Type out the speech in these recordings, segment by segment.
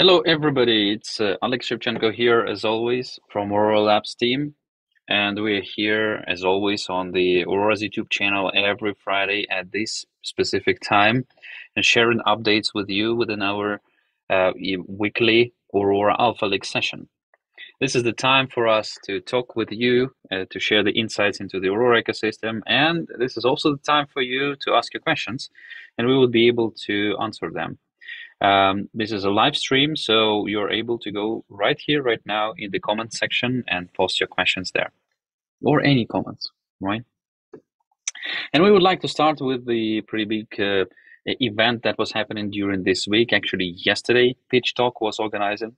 Hello, everybody. It's uh, Alex Shevchenko here, as always, from Aurora Labs team. And we're here, as always, on the Aurora's YouTube channel every Friday at this specific time and sharing updates with you within our uh, weekly Aurora Alpha League session. This is the time for us to talk with you, uh, to share the insights into the Aurora ecosystem. And this is also the time for you to ask your questions, and we will be able to answer them. Um, this is a live stream, so you're able to go right here, right now in the comment section and post your questions there or any comments, right? And we would like to start with the pretty big uh, event that was happening during this week. Actually, yesterday, Pitch Talk was organizing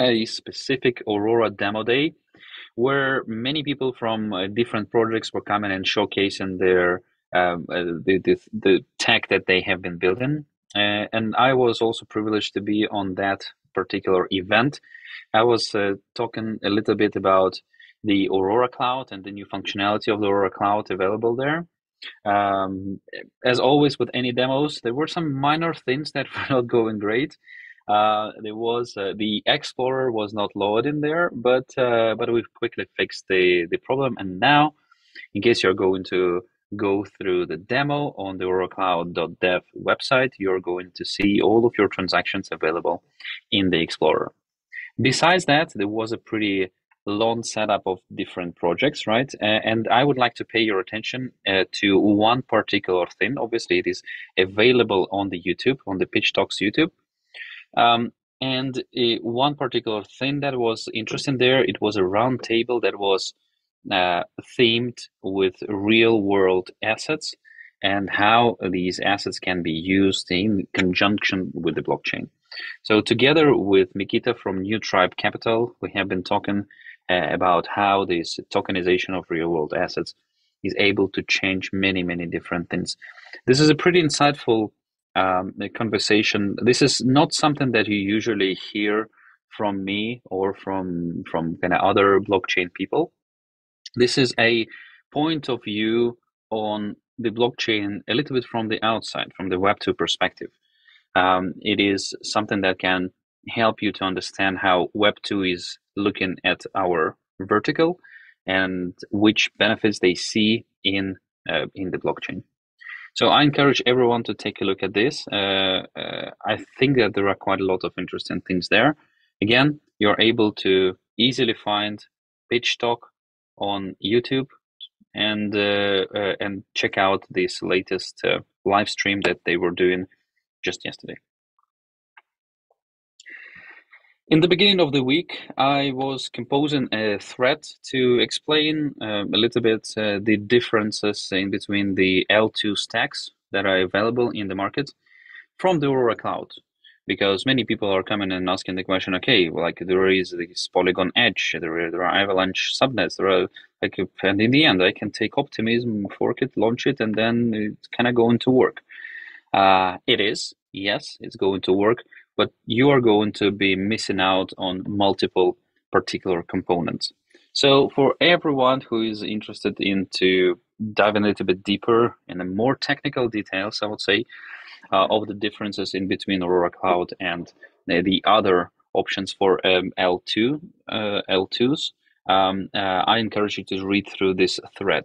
a specific Aurora demo day where many people from uh, different projects were coming and showcasing their um, uh, the, the, the tech that they have been building uh, and I was also privileged to be on that particular event. I was uh, talking a little bit about the Aurora Cloud and the new functionality of the Aurora Cloud available there. Um, as always with any demos, there were some minor things that were not going great. Uh, there was uh, the Explorer was not loaded in there, but uh, but we quickly fixed the the problem. And now, in case you're going to go through the demo on the auroracloud.dev website, you're going to see all of your transactions available in the Explorer. Besides that, there was a pretty long setup of different projects, right? And I would like to pay your attention uh, to one particular thing. Obviously, it is available on the YouTube, on the Pitch Talks YouTube. Um, and uh, one particular thing that was interesting there, it was a roundtable that was themed with real world assets and how these assets can be used in conjunction with the blockchain. So, together with Mikita from New Tribe Capital, we have been talking uh, about how this tokenization of real world assets is able to change many, many different things. This is a pretty insightful um, conversation. This is not something that you usually hear from me or from from kind of other blockchain people. This is a point of view on the blockchain a little bit from the outside, from the Web2 perspective. Um, it is something that can help you to understand how Web2 is looking at our vertical and which benefits they see in uh, in the blockchain. So I encourage everyone to take a look at this. Uh, uh, I think that there are quite a lot of interesting things there. Again, you're able to easily find pitch talk on YouTube and uh, uh, and check out this latest uh, live stream that they were doing just yesterday. In the beginning of the week, I was composing a thread to explain um, a little bit uh, the differences in between the L2 stacks that are available in the market from the Aurora Cloud because many people are coming and asking the question, okay, like there is this Polygon Edge, there are, there are Avalanche subnets, there are like, and in the end, I can take Optimism, fork it, launch it, and then it's kind of going to work. Uh, it is, yes, it's going to work, but you are going to be missing out on multiple particular components. So for everyone who is interested into diving a little bit deeper in the more technical details, I would say, of the differences in between Aurora Cloud and the other options for um, L2 uh, L2s, um, uh, I encourage you to read through this thread.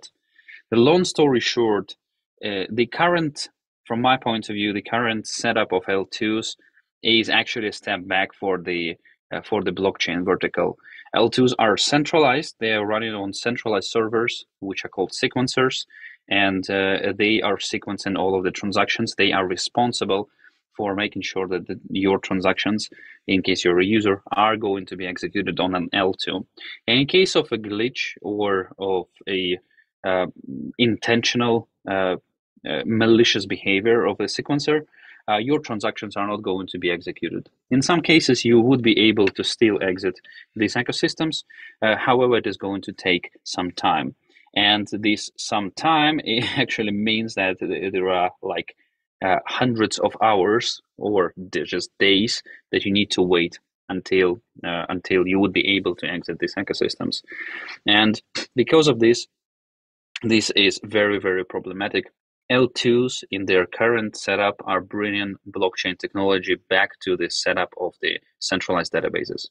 The long story short, uh, the current, from my point of view, the current setup of L2s is actually a step back for the uh, for the blockchain vertical. L2s are centralized; they are running on centralized servers, which are called sequencers, and uh, they are sequencing all of the transactions. They are responsible for making sure that the, your transactions, in case you're a user, are going to be executed on an L2. And in case of a glitch or of a uh, intentional uh, uh, malicious behavior of a sequencer, uh, your transactions are not going to be executed. In some cases, you would be able to still exit these ecosystems. Uh, however, it is going to take some time. And this some time it actually means that there are like uh, hundreds of hours or just days that you need to wait until uh, until you would be able to exit these ecosystems. And because of this, this is very very problematic L2s in their current setup are bringing blockchain technology back to the setup of the centralized databases.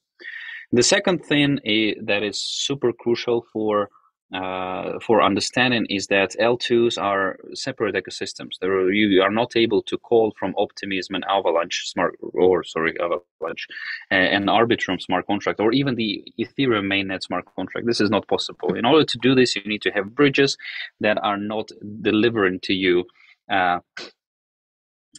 The second thing that is super crucial for uh, for understanding is that L2s are separate ecosystems. Are, you are not able to call from Optimism and Avalanche smart, or sorry, Avalanche and Arbitrum smart contract, or even the Ethereum mainnet smart contract. This is not possible. In order to do this, you need to have bridges that are not delivering to you. Uh,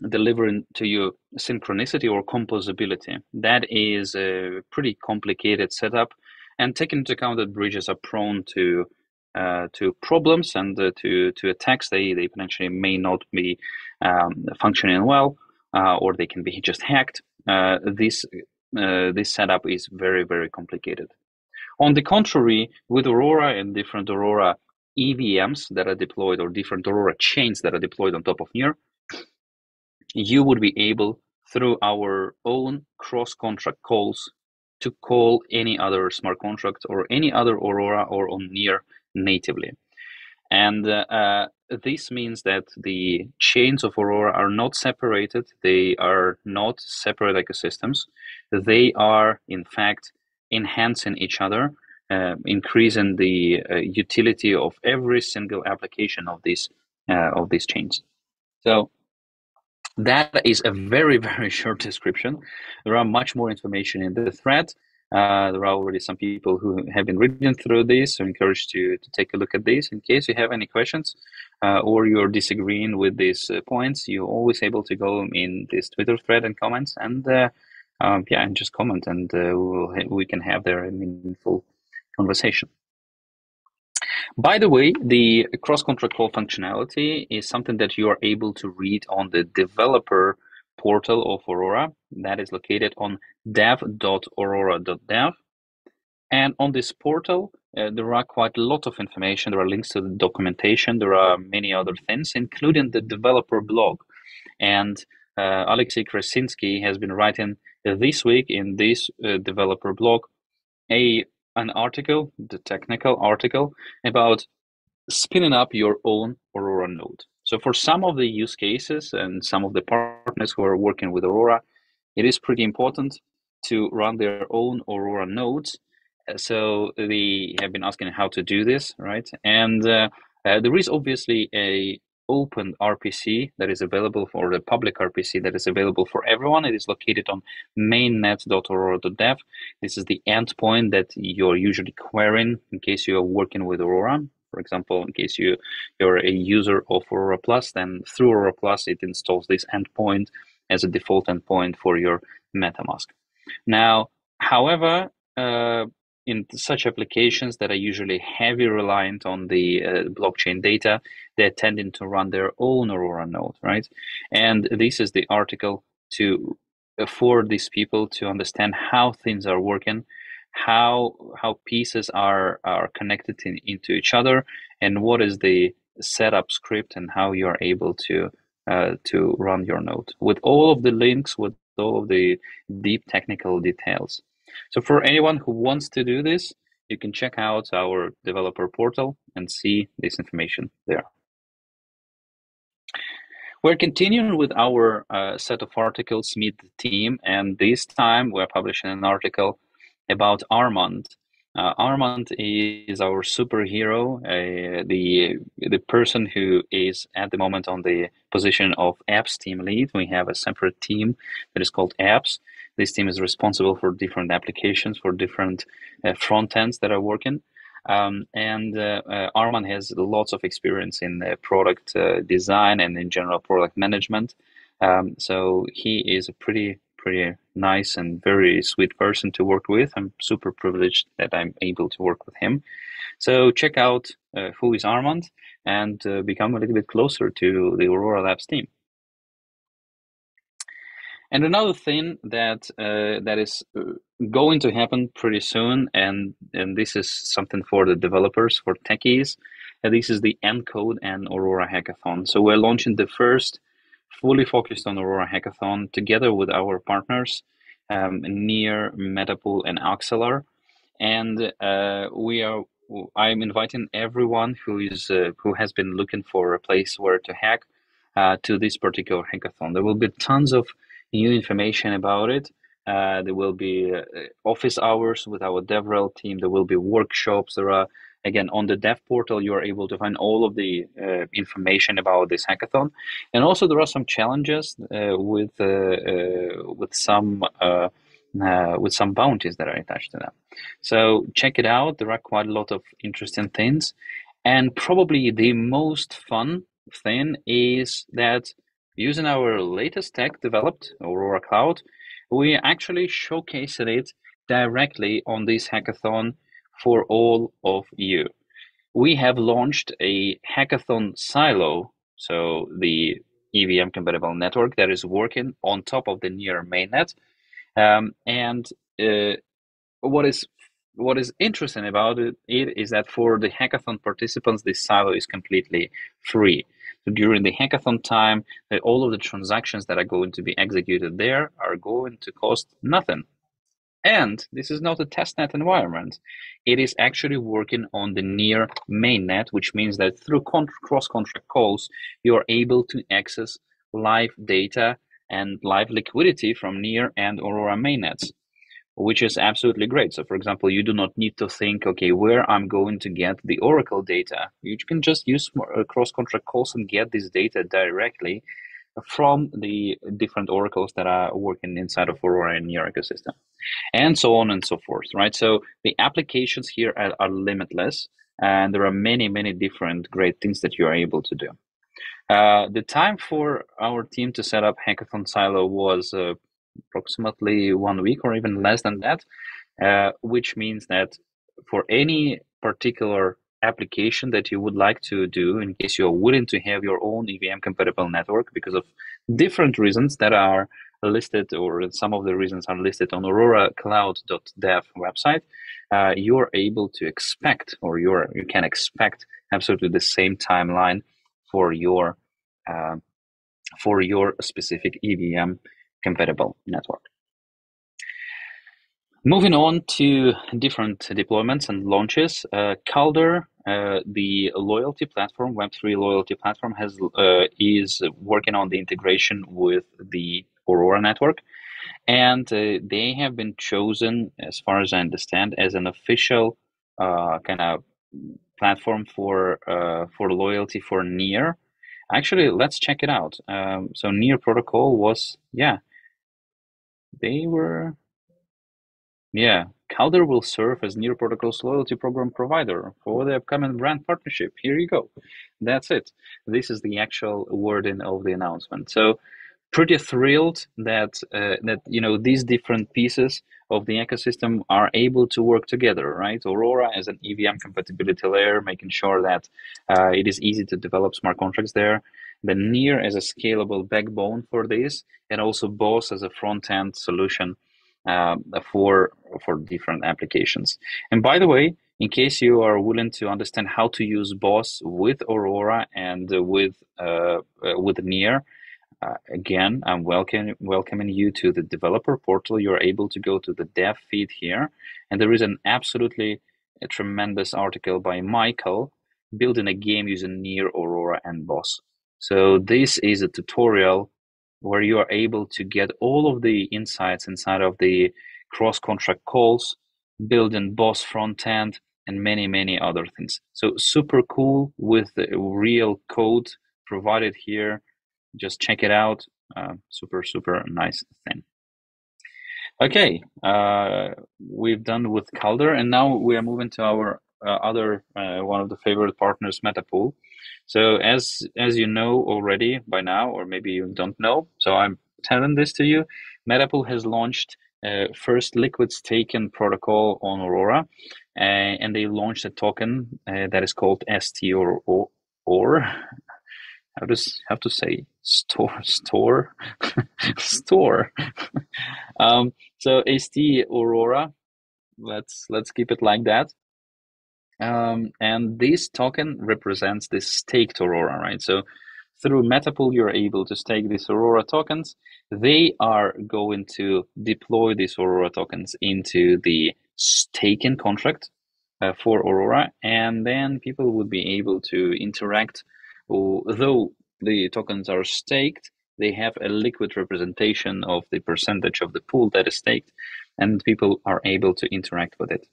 delivering to you synchronicity or composability. That is a pretty complicated setup. And taking into account that bridges are prone to uh, to problems and uh, to to attacks. They they potentially may not be um, functioning well, uh, or they can be just hacked. Uh, this uh, this setup is very very complicated. On the contrary, with Aurora and different Aurora EVMs that are deployed, or different Aurora chains that are deployed on top of Near, you would be able through our own cross contract calls to call any other smart contract or any other Aurora or on Near natively. And uh, this means that the chains of Aurora are not separated. They are not separate ecosystems. They are, in fact, enhancing each other, uh, increasing the uh, utility of every single application of these uh, of these chains. So that is a very very short description. There are much more information in the thread. Uh, there are already some people who have been reading through this, so I encourage you to take a look at this. In case you have any questions uh, or you're disagreeing with these uh, points, you're always able to go in this Twitter thread and comments, and uh, um, yeah, and just comment, and uh, we'll we can have there a meaningful conversation. By the way, the cross-contract call functionality is something that you are able to read on the developer portal of Aurora that is located on dev.aurora.dev. And on this portal, uh, there are quite a lot of information. There are links to the documentation. There are many other things, including the developer blog. And uh, Alexei Krasinsky has been writing this week in this uh, developer blog a an article, the technical article about spinning up your own Aurora node. So for some of the use cases and some of the partners who are working with Aurora, it is pretty important to run their own Aurora nodes. Uh, so they have been asking how to do this, right? And uh, uh, there is obviously a open RPC that is available for the public RPC that is available for everyone. It is located on mainnet.aurora.dev. This is the endpoint that you're usually querying in case you are working with Aurora. For example, in case you, you're a user of Aurora Plus, then through Aurora Plus, it installs this endpoint as a default endpoint for your MetaMask. Now, however, uh, in such applications that are usually heavy reliant on the uh, blockchain data, they're tending to run their own Aurora node, right? And this is the article to afford these people to understand how things are working how how pieces are are connected in, into each other and what is the setup script and how you are able to uh, to run your node with all of the links with all of the deep technical details. So for anyone who wants to do this you can check out our developer portal and see this information there. We're continuing with our uh, set of articles meet the team and this time we're publishing an article about Armand. Uh, Armand is our superhero, uh, the the person who is at the moment on the position of apps team lead. We have a separate team that is called apps. This team is responsible for different applications, for different uh, front ends that are working. Um, and uh, uh, Armand has lots of experience in uh, product design and in general product management. Um, so he is a pretty pretty nice and very sweet person to work with. I'm super privileged that I'm able to work with him. So check out uh, who is Armand and uh, become a little bit closer to the Aurora Labs team. And another thing that uh, that is uh, going to happen pretty soon, and and this is something for the developers, for techies. Uh, this is the Encode and Aurora Hackathon. So we're launching the first fully focused on Aurora Hackathon together with our partners um, Near, Metapool, and Axelar. And uh, we are I'm inviting everyone who is uh, who has been looking for a place where to hack uh, to this particular hackathon. There will be tons of new information about it. Uh, there will be uh, office hours with our DevRel team. There will be workshops. There are again on the dev portal you are able to find all of the uh, information about this hackathon. And also there are some challenges uh, with uh, uh with some uh, uh, with some bounties that are attached to them. So check it out. There are quite a lot of interesting things. And probably the most fun thing is that using our latest tech developed aurora cloud we actually showcased it directly on this hackathon for all of you. We have launched a hackathon silo, so the EVM compatible network that is working on top of the near mainnet. Um, and uh, what is what is interesting about it, it is that for the hackathon participants, this silo is completely free. So during the hackathon time, all of the transactions that are going to be executed there are going to cost nothing. And this is not a testnet environment. It is actually working on the near mainnet, which means that through cross-contract calls, you are able to access live data and live liquidity from near and Aurora mainnets, which is absolutely great. So for example, you do not need to think, okay, where I'm going to get the Oracle data. You can just use uh, cross-contract calls and get this data directly from the different oracles that are working inside of Aurora and your ecosystem, and so on and so forth, right? So the applications here are, are limitless, and there are many, many different great things that you are able to do. Uh, the time for our team to set up Hackathon Silo was uh, approximately one week or even less than that, uh, which means that for any particular application that you would like to do in case you're willing to have your own EVM compatible network because of different reasons that are listed or some of the reasons are listed on auroracloud.dev website, uh, you're able to expect or you're, you can expect absolutely the same timeline for your uh, for your specific EVM compatible network. Moving on to different deployments and launches, uh, Calder uh, the loyalty platform, Web3 loyalty platform, has uh, is working on the integration with the Aurora network, and uh, they have been chosen, as far as I understand, as an official uh, kind of platform for uh, for loyalty for Near. Actually, let's check it out. Um, so Near Protocol was yeah, they were yeah, Calder will serve as Near Protocol's loyalty program provider for the upcoming brand partnership. Here you go. That's it. This is the actual wording of the announcement. So pretty thrilled that uh, that you know these different pieces of the ecosystem are able to work together right aurora as an evm compatibility layer making sure that uh, it is easy to develop smart contracts there the near as a scalable backbone for this and also BOS as a front end solution uh, for for different applications. And by the way, in case you are willing to understand how to use BOS with Aurora and with uh, uh, with Near, uh, again, I'm welcome, welcoming you to the developer portal. You're able to go to the dev feed here, and there is an absolutely tremendous article by Michael building a game using Near, Aurora, and BOS. So this is a tutorial where you are able to get all of the insights inside of the cross contract calls, building BOS front end, and many, many other things. So super cool with the real code provided here. Just check it out. Uh, super, super nice thing. Okay, uh, we've done with Calder, and now we are moving to our uh, other uh, one of the favorite partners, Metapool. So as as you know already by now, or maybe you don't know, so I'm telling this to you. Metapool has launched uh, first liquid staking protocol on Aurora, uh, and they launched a token uh, that is called ST or or, or how does have to say store store store. um, so ST Aurora, let's let's keep it like that. Um, and this token represents this staked Aurora, right? So through Metapool, you're able to stake these Aurora tokens. They are going to deploy these Aurora tokens into the staking contract uh, for Aurora, and then people would be able to interact. Though the tokens are staked, they have a liquid representation of the percentage of the pool that is staked, and people are able to interact with it.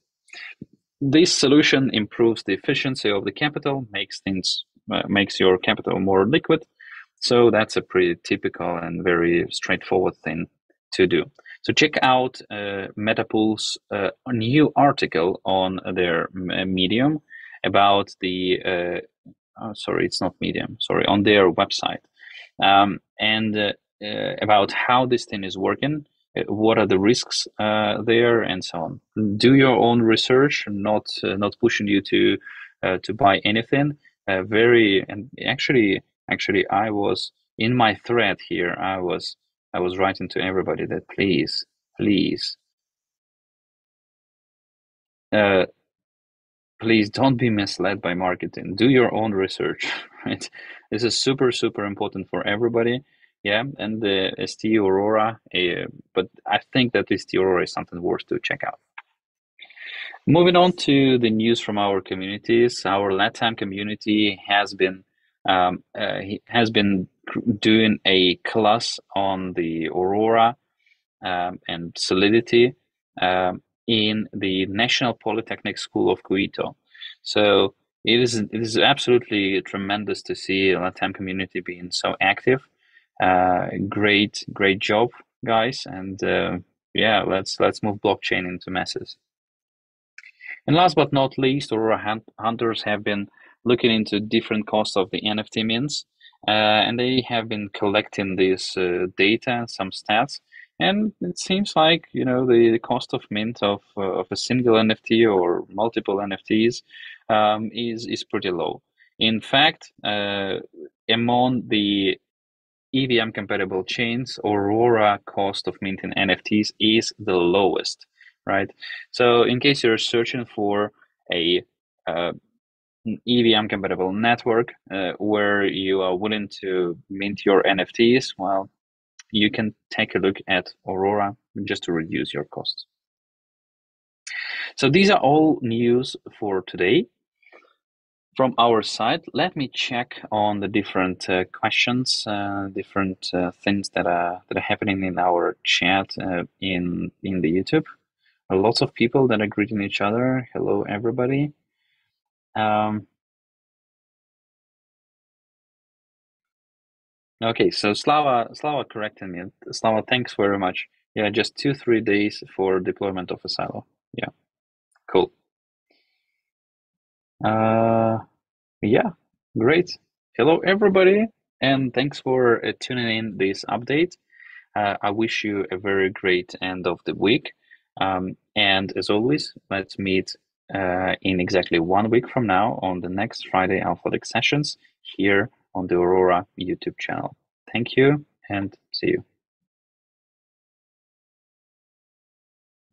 This solution improves the efficiency of the capital, makes things uh, makes your capital more liquid. So that's a pretty typical and very straightforward thing to do. So check out uh, Metapool's uh, new article on their uh, Medium about the. Uh, oh, sorry, it's not Medium. Sorry, on their website, um, and uh, about how this thing is working, what are the risks uh, there, and so on. Do your own research. Not uh, not pushing you to uh, to buy anything. very and actually actually I was in my thread here. I was I was writing to everybody that please, please, uh, please don't be misled by marketing. Do your own research. Right? This is super, super important for everybody. Yeah, and the ST Aurora, uh, but I think that ST Aurora is something worth to check out. Moving on to the news from our communities, our LATAM community has been um, uh, has been doing a class on the Aurora um, and Solidity um, in the National Polytechnic School of Quito. So it is it is absolutely tremendous to see a Latam community being so active. Uh, great great job, guys, and uh, yeah, let's let's move blockchain into masses. And last but not least, Aurora hunters have been looking into different costs of the NFT mints. Uh, and they have been collecting this uh, data, and some stats, and it seems like you know the, the cost of mint of uh, of a single NFT or multiple NFTs um, is is pretty low. In fact, uh, among the EVM compatible chains, Aurora cost of minting NFTs is the lowest, right? So in case you're searching for a uh, EVM compatible network uh, where you are willing to mint your NFTs, well, you can take a look at Aurora just to reduce your costs. So these are all news for today. From our side, let me check on the different uh, questions, uh, different uh, things that are that are happening in our chat uh, in in the YouTube. Lots of people that are greeting each other. Hello, everybody. Um, okay, so Slava, Slava corrected me. Slava, thanks very much. Yeah, just two, three days for deployment of a silo. Yeah, cool. Uh, yeah, great. Hello, everybody, and thanks for uh, tuning in this update. Uh, I wish you a very great end of the week. Um, and as always, let's meet uh, in exactly one week from now on the next Friday Alphalytics sessions here on the Aurora YouTube channel. Thank you and see you.